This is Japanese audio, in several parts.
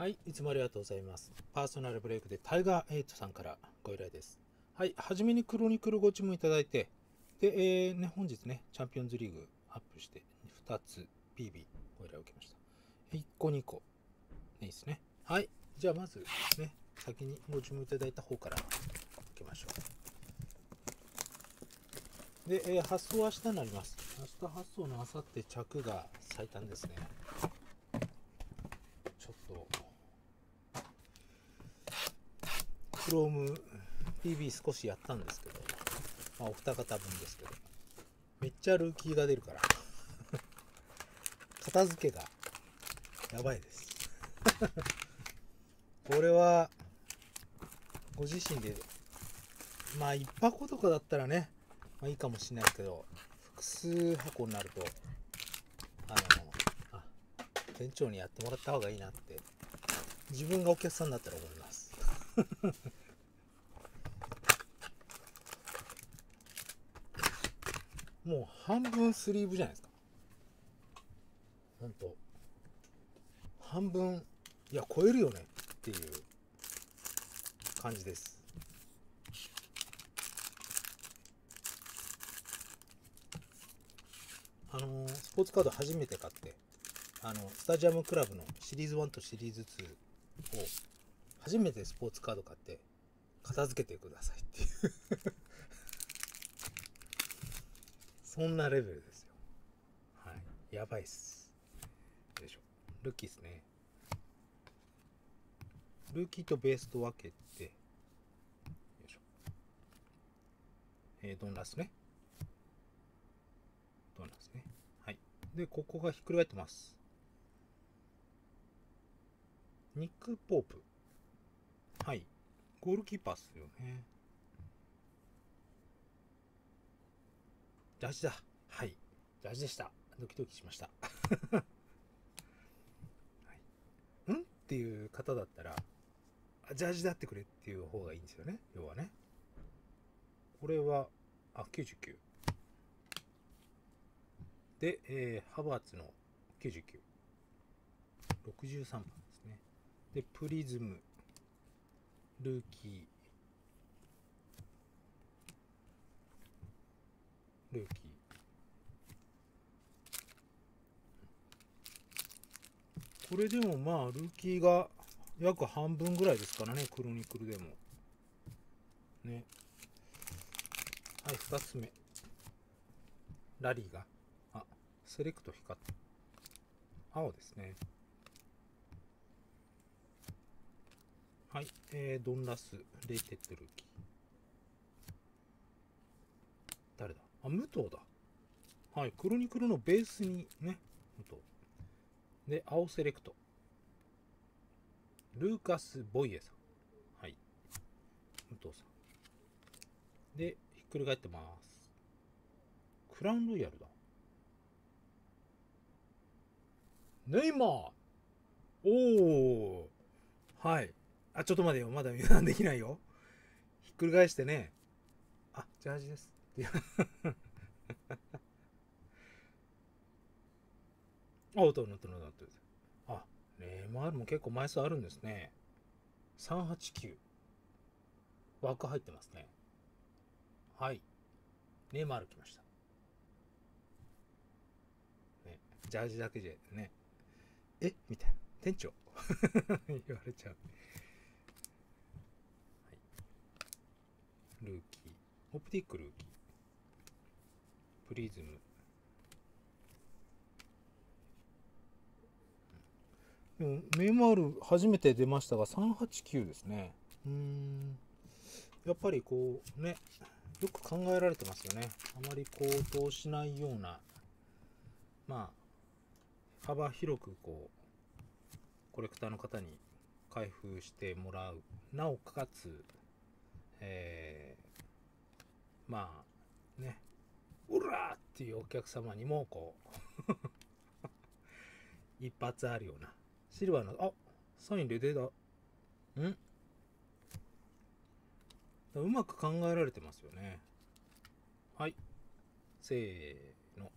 はい、いつもありがとうございます。パーソナルブレイクでタイガー8さんからご依頼です。はい、はじめにクロニクルご注文いただいて、で、えーね、本日ね、チャンピオンズリーグアップして、2つ PB ご依頼を受けました。1個2個。いいですね。はい、じゃあまずね、先にご注文いただいた方から開けましょう。で、えー発送は明日になります。明日発送のあさって着が最短ですね。ちょっと、クローム PB 少しやったんですけど、まあ、お二方分ですけど、めっちゃルーキーが出るから、片付けがやばいです。これは、ご自身で、まあ、一箱とかだったらね、まあいいかもしれないですけど、複数箱になると、あの、あ、店長にやってもらった方がいいなって、自分がお客さんだったら思います。もう半分スリーブじゃないですか。ほんと。半分、いや、超えるよねっていう感じです。あのスポーツカード初めて買って、あの、スタジアムクラブのシリーズ1とシリーズ2を、初めてスポーツカード買って、片付けてくださいっていう。そんなレベルですよ。はい。やばいっす。よいしょ。ルーキーですね。ルーキーとベースと分けて、よいしょ。えー、ドンラスね。ドンラスね。はい。で、ここがひっくり返ってます。ニック・ポープ。はい。ゴールキーパーっすよね。ジャージだ。はい。ジャージでした。ドキドキしました。はい、ん？っていう方だったら、あジャージだってくれっていう方がいいんですよね。要はね。これは、あ、99。で、えーハバーツの99。63番ですね。で、プリズム、ルーキー、ルーキー。これでもまあ、ルーキーが約半分ぐらいですからね、クロニクルでも。ね。はい、二つ目。ラリーが。あ、セレクト光った。青ですね。はい、えー、ドンラス、レイテッドルーキー。誰だ？あ、武藤だ。はい、クロニクルのベースにね、武藤。で、青セレクト。ルーカス・ボイエさん。はい。武藤さん。で、ひっくり返ってます。クラウンロイヤルだ。ネイマーおーはい。あ、ちょっと待てよ。まだ油断できないよ。ひっくり返してね。あ、ジャージです。っていうあ、音の音の音あ、ネイマールも結構枚数あるんですね。389。枠入ってますね。はい。ネイマール来ました。ね、ジャージだけでね。え？みたいな。店長 言われちゃう。はい。ルーキー。オプティックルーキー。プリズム。でもネイマール初めて出ましたが389ですねうんやっぱりこうねよく考えられてますよねあまり高騰しないようなまあ幅広くこうコレクターの方に開封してもらうなおかつえー、まあねうらーっていうお客様にもこう 一発あるようなシルバーの、あサインレデだ。ん？うまく考えられてますよね。はい。せーの。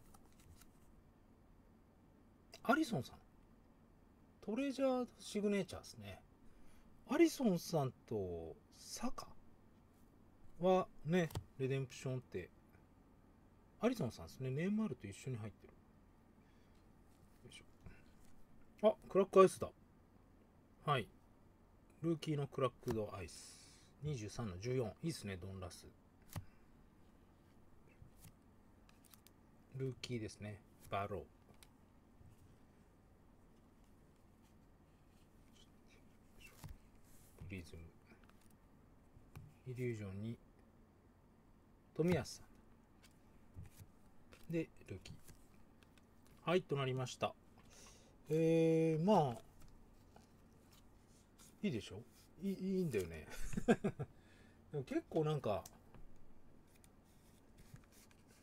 アリソンさん。トレジャーシグネチャーですね。アリソンさんとサカ？はね、レデンプションって、アリソンさんですね、ネイマールと一緒に入ってる。よいしょ。あ、クラックアイスだ。はい。ルーキーのクラックドアイス。23の14。いいっすね、ドンラス。ルーキーですね。バロー。リズム。イリュージョンに、富安さん。で、ルーキー。はい、となりました。えー、まあ、いいでしょ？いいいいんだよね。でも結構なんか、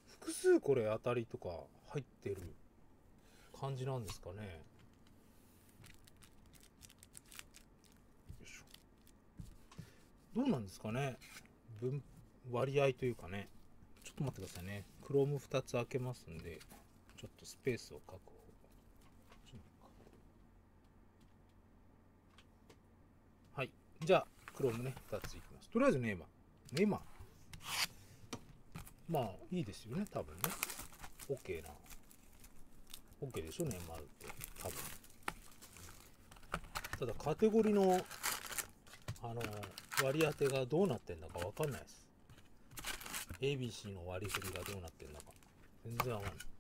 複数これ当たりとか入ってる感じなんですかね。どうなんですかね？分割合というかね。ちょっと待ってくださいね。クローム2つ開けますんで、ちょっとスペースを確保。はい。じゃあ、クロームね、2ついきます。とりあえずネイマー。ネイマー。まあ、いいですよね、多分ね。OK な。OK でしょ、ネイマーって。多分。ただ、カテゴリーの、あの、割り当てがどうなってんだかわかんないです。ABC の割り振りがどうなってんだか。全然わかんない。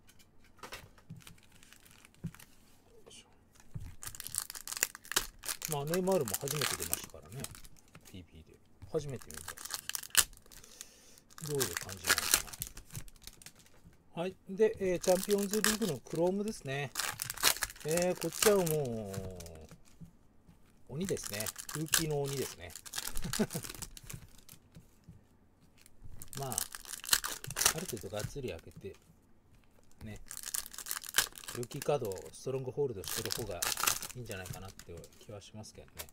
まあ、ネイマールも初めて出ましたからね。TP で。初めて見たし。どういう感じなのかな。はい。で、えー、チャンピオンズリーグのクロームですね。えー、こっちはもう、鬼ですね。空気の鬼ですね。まあ、ちょっとがっつり開けて、ね、ルーキーカードをストロングホールドしてる方がいいんじゃないかなって気はしますけどね。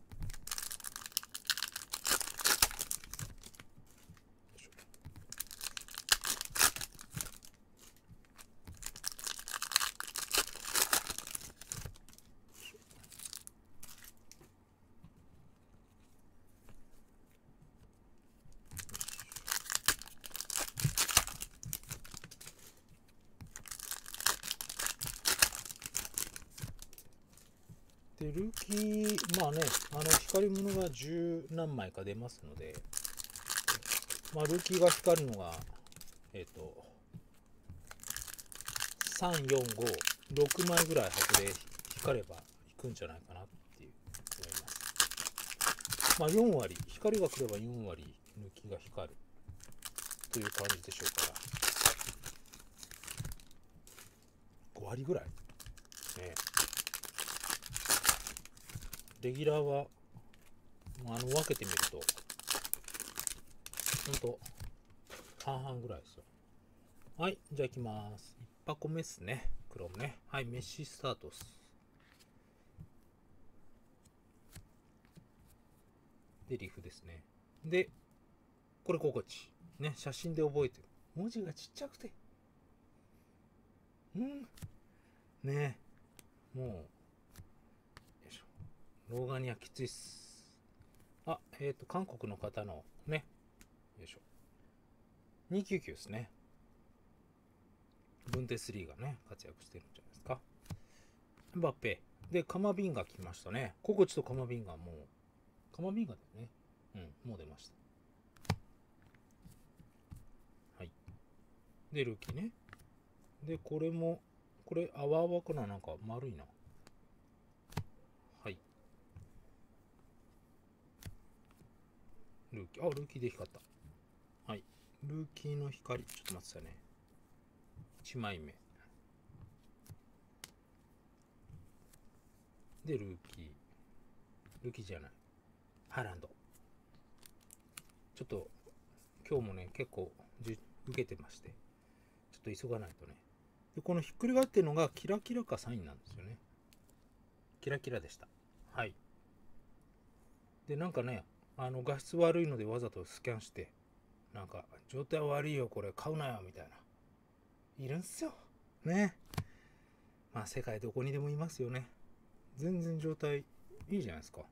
で、ルーキー、まあね、あの、光り物が十何枚か出ますので、まあ、ルーキーが光るのが、えっ、ー、と、3、4、5、6枚ぐらい箱で光ればいくんじゃないかなっていう思います。まあ、4割、光が来れば4割、抜きが光るという感じでしょうから、5割ぐらいね。レギュラーは、あの、分けてみると、ほんと、半々ぐらいですよ。はい、じゃあ行きます。1箱目っすね。クロームね。はい、メッシスタートス。で、リフですね。で、これ心地。ね、写真で覚えてる。文字がちっちゃくて。うん。ねもう、よいしょ老眼にはきついっす。あ、えっ、ー、と、韓国の方のね、よいしょ。299ですね。ブンデスリーがね、活躍してるんじゃないですか。バッペ。で、カマビンが来ましたね。ココチとカマビンがもう、カマビンガだよね。うん、もう出ました。はい。で、ルーキーね。で、これも、これ、あわあわかな？なんか丸いな。ルーキー、あ、ルーキーで光った。はい。ルーキーの光、ちょっと待ってくださいね。1枚目。で、ルーキー。ルーキーじゃない。ハランド。ちょっと、今日もね、結構じ受けてまして、ちょっと急がないとね。で、このひっくり返ってるのが、キラキラかサインなんですよね。キラキラでした。はい。で、なんかね、あの画質悪いのでわざとスキャンしてなんか状態悪いよこれ買うなよみたいな。いるんすよ。ね。まあ世界どこにでもいますよね。全然状態いいじゃないですか。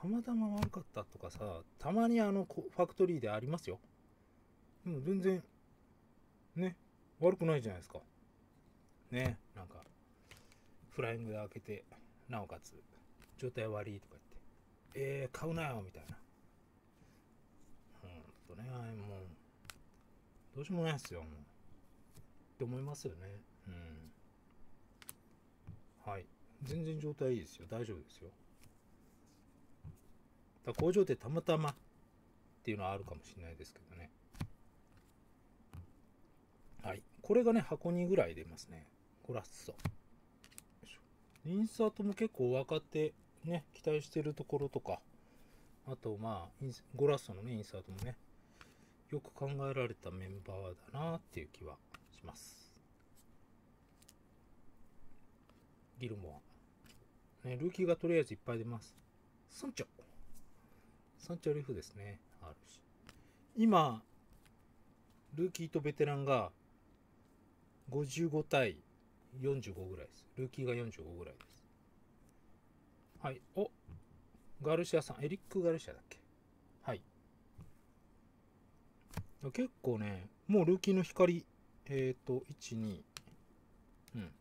たまたま悪かったとかさたまにあのファクトリーでありますよ。でも全然ね悪くないじゃないですか。ね。なんかフライングで開けてなおかつ状態悪いとか言ってえー、買うなよみたいな。もうどうしようもないっすよもう。って思いますよね。うん。はい。全然状態いいですよ。大丈夫ですよ。だ工場ってたまたまっていうのはあるかもしれないですけどね。はい。これがね箱2ぐらい出ますね。ゴラッソ。インサートも結構分かってね期待してるところとか。あとまあゴラッソのねインサートもねよく考えられたメンバーだなっていう気はしますギルモアねルーキーがとりあえずいっぱい出ますサンチョサンチョリフですねあるし今ルーキーとベテランが55対45ぐらいです。ルーキーが45ぐらいです。はい。おガルシアさん。エリック・ガルシアだっけはい。結構ね、もうルーキーの光、えっ、ー、と、1、2、うん。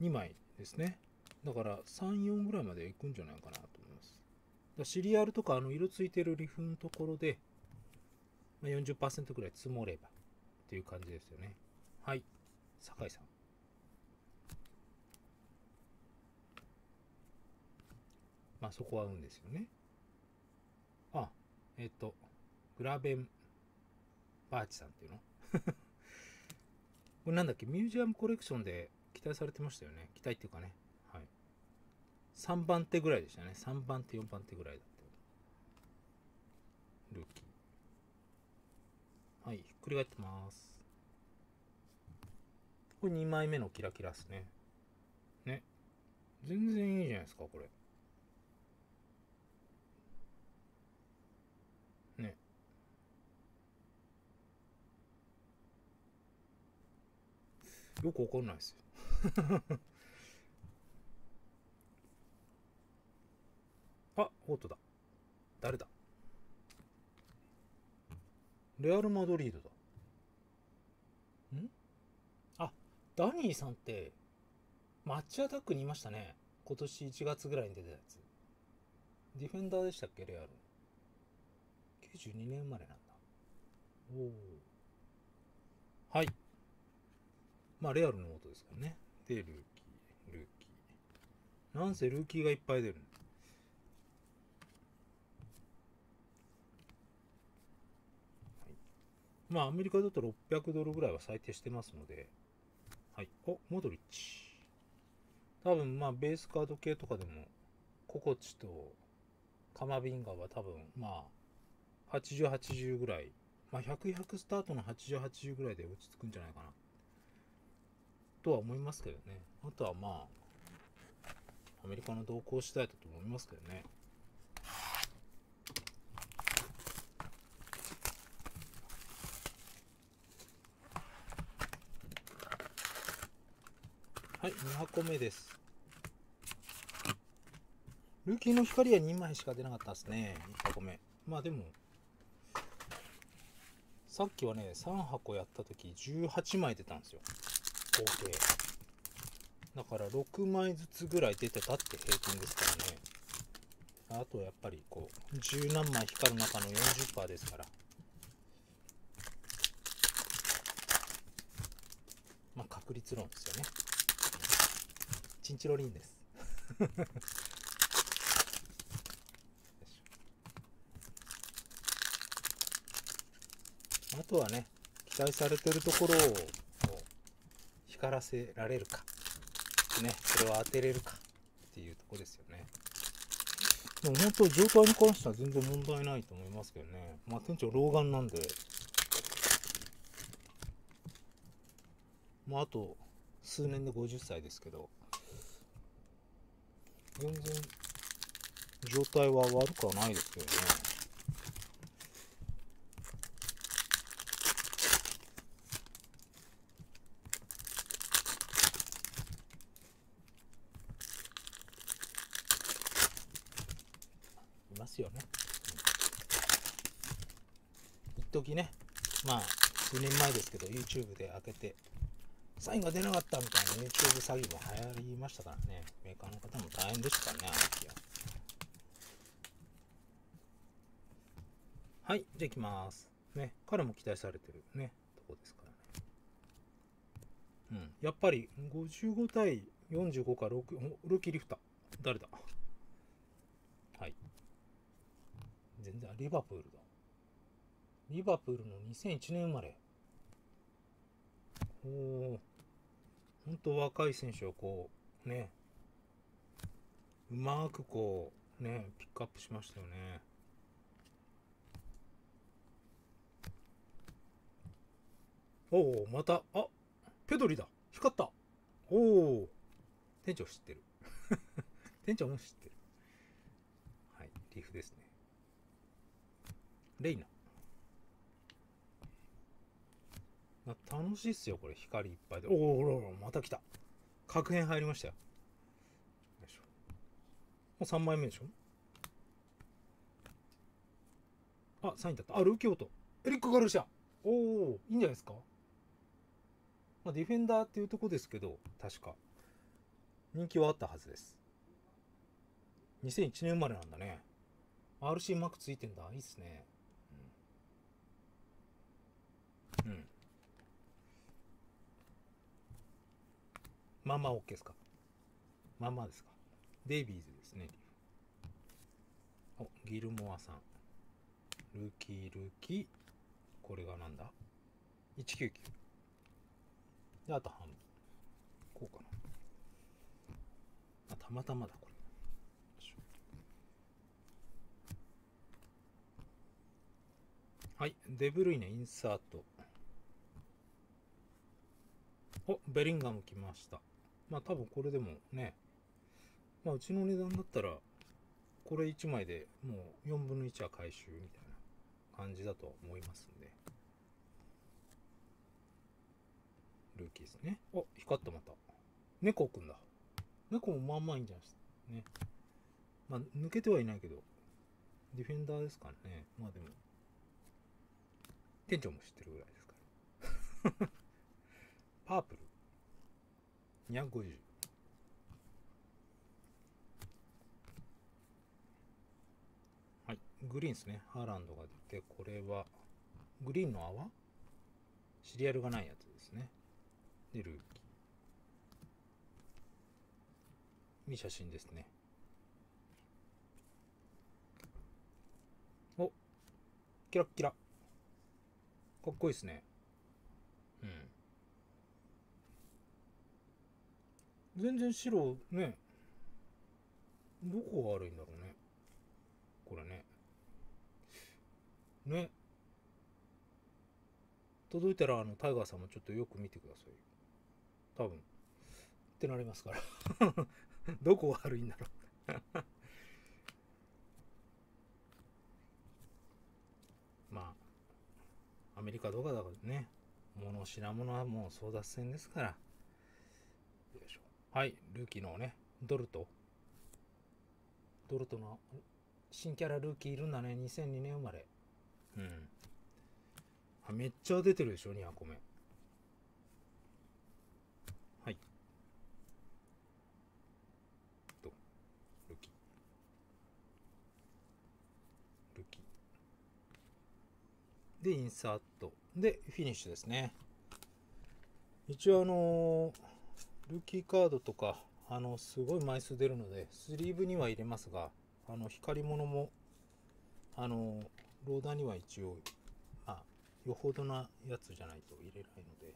2枚ですね。だから3、4ぐらいまでいくんじゃないかなと思います。だシリアルとかあの色ついてるリフのところで、まあ、40%ぐらい積もればっていう感じですよね。はい。酒井さん。まあそこは運ですよね。あ、えっ、と、グラベンバーチさんっていうの？これなんだっけ？ミュージアムコレクションで期待されてましたよね。期待っていうかね。はい。3番手ぐらいでしたね。3番手、4番手ぐらいだった。ルーキー。はい。ひっくり返ってます。これ2枚目のキラキラっすね。ね。全然いいじゃないですか、これ。ね。よくわかんないですよ。あ、オートだ。誰だレアル・マドリードだ。ん？あダニーさんって、マッチアタックにいましたね。今年1月ぐらいに出たやつ。ディフェンダーでしたっけ、レアル。92年生まれなんだ。おお。はい。まあ、レアルの音ですからね。で、ルーキー、ルーキー。なんせルーキーがいっぱい出る。はい、まあ、アメリカだと600ドルぐらいは最低してますので、はい。お、モドリッチ。多分、まあ、ベースカード系とかでも、ココチとカマビンガは多分、まあ、80、80ぐらい。まあ、100、100スタートの80、80ぐらいで落ち着くんじゃないかな。とは思いますけどね。あとはまあ、アメリカの動向次第だと思いますけどね。はい、2箱目です。ルーキーの光は2枚しか出なかったですね。2箱目。まあでも、さっきはね、3箱やった時18枚出たんですよ。合計。だから6枚ずつぐらい出てたって平均ですからね。あとやっぱりこう、十何枚光る中の40%ですから。まあ確率論ですよね。チンチロリンですあとはね期待されてるところを光らせられるか。ねそれを当てれるか。っていうとこですよね。でも本当状態に関しては全然問題ないと思いますけどね。まあ店長老眼なんで。まああと数年で50歳ですけど。全然状態は悪くはないですけどね。ますよね。一時ね、まあ、数年前ですけど、YouTube で開けて、サインが出なかったみたいな YouTube 詐欺も流行りましたからね。メーカーの方も大変でしたからね、あの時は。はい、じゃあ行きます。ね、彼も期待されてるね、とこですからね。うん、やっぱり55対45か6、ルーキーリフター。誰だ？はい。全然、リバプールだ。リバプールの2001年生まれ。おお。本当若い選手をこう、ね、うまくこう、ね、ピックアップしましたよね。おお、また、あペドリだ光ったおお店長知ってる。店長も知ってる。はい、リーフですね。レイナ。楽しいっすよ、これ。光いっぱいで。おお、ほらほら、また来た。確変入りましたよ。よいしょ。もう3枚目でしょ？あ、サインだった。あ、ルーキーオート。エリック・ガルシア。おお、いいんじゃないですか？まあ、ディフェンダーっていうとこですけど、確か。人気はあったはずです。2001年生まれなんだね。RC マークついてんだ。いいっすね。うん。うん。まあまあ OK ですか？まあまですか？デイビーズですね。お、ギルモアさん。ルーキー、ルーキー。これがなんだ ?199。で、あと半分。こうかな。あ、たまたまだ、これ。はい。デブルイネ、インサート。お、ベリンガム来ました。まあ多分これでもね、まあうちの値段だったら、これ1枚でもう4分の1は回収みたいな感じだと思いますんで。ルーキーですね。お、光ったまた。猫くんだ。猫もまあまあいいんじゃないですか。ね。まあ抜けてはいないけど、ディフェンダーですからね。まあでも、店長も知ってるぐらいですから。パープル？250はい。グリーンですね。ハーランドが出てこれはグリーンの泡？シリアルがないやつですね。でルーキー。いい写真ですね。お！キラッキラ。かっこいいですねうん全然白ね。どこが悪いんだろうね。これね。ね。届いたらあのタイガーさんもちょっとよく見てください多分。ってなりますから。どこが悪いんだろう。まあアメリカとかだからね。物品物はもう争奪戦ですから。はい、ルーキーのね、ドルト。ドルトの新キャラルーキーいるんだね。2002年生まれ。うん。あめっちゃ出てるでしょ、2箱目。はい。と、ルーキー。ルーキー。で、インサート。で、フィニッシュですね。一応あのールーキーカードとか、あの、すごい枚数出るので、スリーブには入れますが、あの、光り物も、あの、ローダーには一応、まあ、よほどなやつじゃないと入れないので、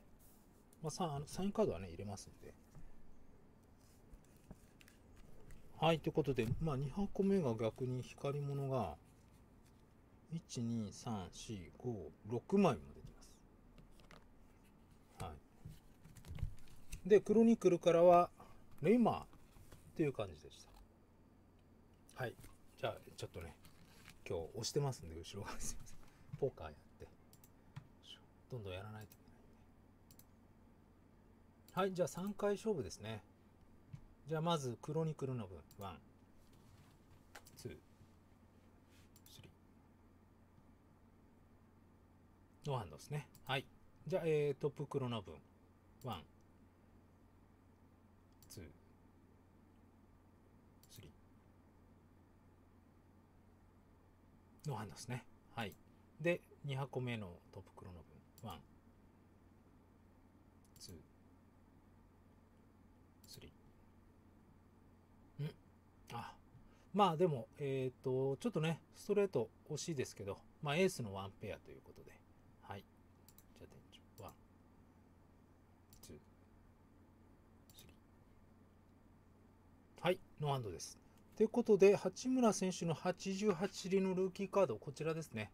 まあ、ササインカードはね、入れますんで。はい、ということで、まあ、2箱目が逆に光り物が、1、2、3、4、5、6枚まで、クロニクルからは、ネイマーっていう感じでした。はい。じゃあ、ちょっとね、今日押してますんで、後ろがすません。ポーカーやって。どんどんやらないといけない。はい、じゃあ3回勝負ですね。じゃあまず、クロニクルの分、 One。Two。Three。ノーハンドですね。はい。じゃあ、えー、トップクロの分、ン、ー。ノーハンドですね。はい。で、2箱目のトップクロの分。One、Two、Three。ん？あ、まあでも、えっ、ー、と、ちょっとね、ストレート惜しいですけど、まあエースのワンペアということで、はい。じゃあ店長、 One、Two、Three。はい、ノーハンドです。ということで、八村選手の88入りのルーキーカード、こちらですね。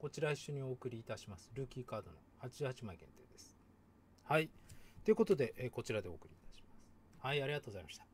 こちら一緒にお送りいたします。ルーキーカードの88枚限定です。はい。ということで、えこちらでお送りいたします。はい、ありがとうございました。